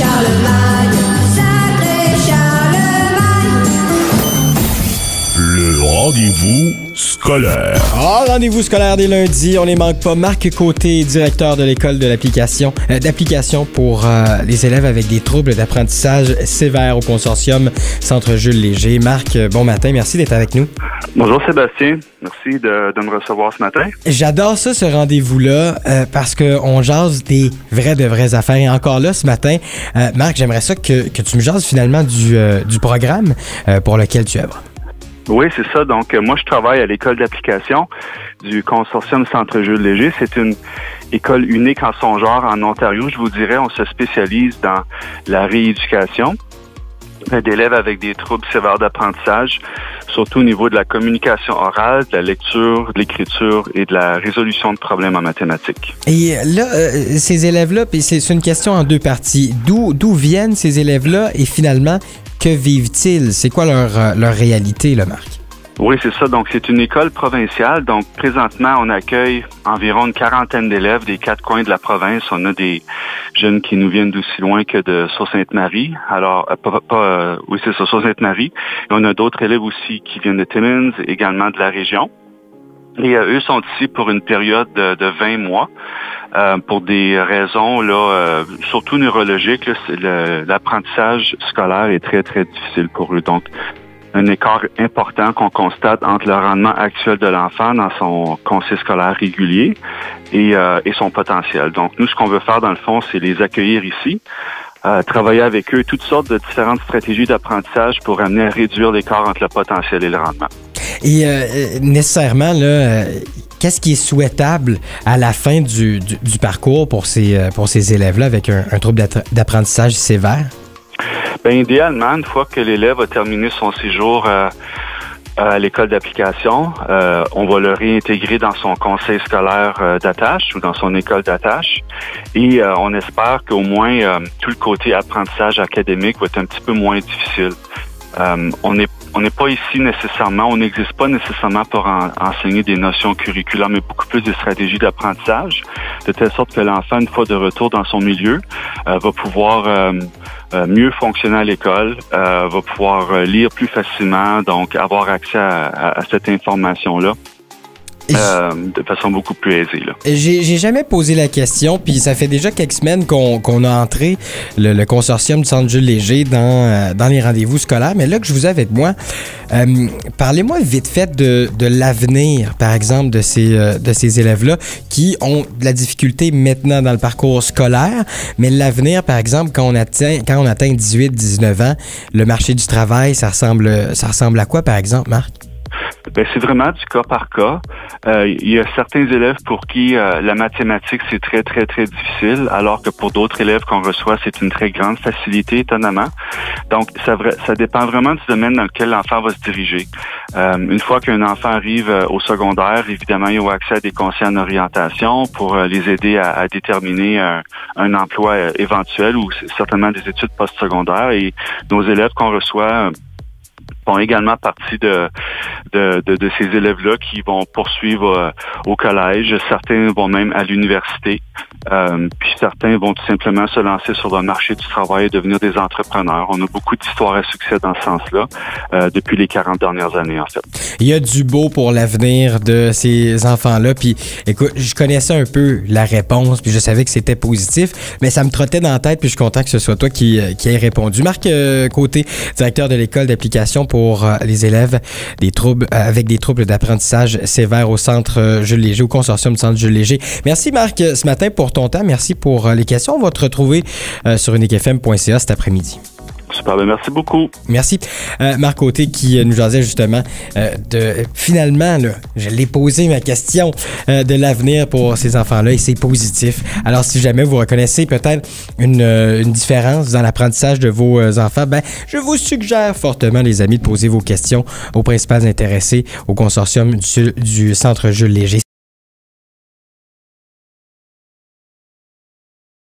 shouted loud. Rendez-vous scolaire. Ah, rendez-vous scolaire des lundis, on les manque pas. Marc Côté, directeur de l'école de l'application, euh, d'application pour euh, les élèves avec des troubles d'apprentissage sévères au consortium Centre Jules Léger. Marc, euh, bon matin, merci d'être avec nous. Bonjour Sébastien, merci de, de me recevoir ce matin. J'adore ça, ce rendez-vous-là, euh, parce qu'on jase des vraies de vraies affaires. Et encore là, ce matin, euh, Marc, j'aimerais ça que, que tu me jases finalement du, euh, du programme euh, pour lequel tu œuvres. Oui, c'est ça. Donc, euh, moi, je travaille à l'école d'application du consortium Centre Jules Léger. C'est une école unique en son genre en Ontario. Je vous dirais, on se spécialise dans la rééducation d'élèves avec des troubles sévères d'apprentissage, surtout au niveau de la communication orale, de la lecture, de l'écriture et de la résolution de problèmes en mathématiques. Et là, euh, ces élèves-là, puis c'est une question en deux parties. D'où viennent ces élèves-là? Et finalement, que vivent-ils? C'est quoi leur, euh, leur réalité, là, Marc? Oui, c'est ça. Donc, c'est une école provinciale. Donc, présentement, on accueille environ une quarantaine d'élèves des quatre coins de la province. On a des jeunes qui nous viennent d'aussi loin que de Sault-Sainte-Marie. Alors, euh, pas, pas, euh, oui, c'est ça, Sault-Sainte-Marie. Et on a d'autres élèves aussi qui viennent de Timmins, également de la région. Et euh, eux sont ici pour une période de, de 20 mois euh, pour des raisons là, euh, surtout neurologiques. L'apprentissage scolaire est très très difficile pour eux. Donc un écart important qu'on constate entre le rendement actuel de l'enfant dans son conseil scolaire régulier et, euh, et son potentiel. Donc nous, ce qu'on veut faire dans le fond, c'est les accueillir ici. euh, travailler avec eux toutes sortes de différentes stratégies d'apprentissage pour amener à réduire l'écart entre le potentiel et le rendement. Et euh, euh, nécessairement, euh, qu'est-ce qui est souhaitable à la fin du, du- parcours pour ces, euh, pour ces élèves-là avec un, trouble d'apprentissage sévère? Ben, idéalement, une fois que l'élève a terminé son séjour à l'école d'application, on va le réintégrer dans son conseil scolaire d'attache ou dans son école d'attache. Et on espère qu'au moins tout le côté apprentissage académique va être un petit peu moins difficile. Euh, on n'est pas ici nécessairement, on n'existe pas nécessairement pour en- enseigner des notions curriculaires, mais beaucoup plus des stratégies d'apprentissage, de telle sorte que l'enfant, une fois de retour dans son milieu, euh, va pouvoir euh, mieux fonctionner à l'école, va pouvoir lire plus facilement, donc avoir accès à cette information-là euh, de façon beaucoup plus aisée. J'ai jamais posé la question, puis ça fait déjà quelques semaines qu'on a entré le, le consortium du Centre Jules Léger dans, euh, dans les rendez-vous scolaires. Mais là que je vous ai avec moi, euh, parlez-moi vite fait de, de l'avenir, par exemple, de ces, de ces élèves-là qui ont de la difficulté maintenant dans le parcours scolaire, mais l'avenir, par exemple, quand on atteint, quand on atteint 18, 19 ans, le marché du travail, ça ressemble, ça ressemble à quoi, par exemple, Marc? Ben, c'est vraiment du cas par cas. Euh, Il y a certains élèves pour qui euh, la mathématique, c'est très, très, très difficile, alors que pour d'autres élèves qu'on reçoit, c'est une très grande facilité, étonnamment. Donc, ça, ça dépend vraiment du domaine dans lequel l'enfant va se diriger. Euh, une fois qu'un enfant arrive euh, au secondaire, évidemment, il a accès à des conseils en orientation pour euh, les aider à, à déterminer un, un emploi éventuel ou certainement des études postsecondaires. Et nos élèves qu'on reçoit font également partie de, de, de, de ces élèves-là qui vont poursuivre euh, au collège. Certains vont même à l'université. Euh, puis certains vont tout simplement se lancer sur le marché du travail et devenir des entrepreneurs. On a beaucoup d'histoires à succès dans ce sens-là euh, depuis les 40 dernières années, en fait. Il y a du beau pour l'avenir de ces enfants-là. Puis, écoute, je connaissais un peu la réponse, puis je savais que c'était positif, mais ça me trottait dans la tête, puis je suis content que ce soit toi qui, euh, qui ait répondu. Marc euh, Côté, directeur de l'école d'application pour euh, les élèves des troubles euh, avec des troubles d'apprentissage sévères au centre euh, Jules Léger, au consortium du centre Jules Léger. Merci Marc ce matin pour ton temps. Merci pour les questions. On va te retrouver sur uniquefm.ca cet après-midi. Ben merci beaucoup. Merci. Euh, Marc Côté qui euh, nous jasait justement euh, de finalement, je l'ai posé ma question euh, de l'avenir pour ces enfants-là et c'est positif. Alors si jamais vous reconnaissez peut-être une, différence dans l'apprentissage de vos enfants, ben je vous suggère fortement les amis de poser vos questions aux principales intéressés au consortium du, du Centre Jules Léger.